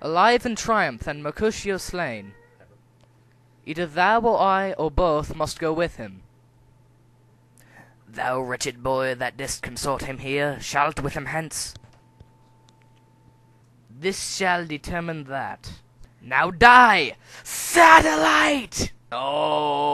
alive in triumph, and Mercutio slain. Either thou or I, or both, must go with him. Thou wretched boy that didst consort him here, shalt with him hence. This shall determine that. Now die, satellite! Oh.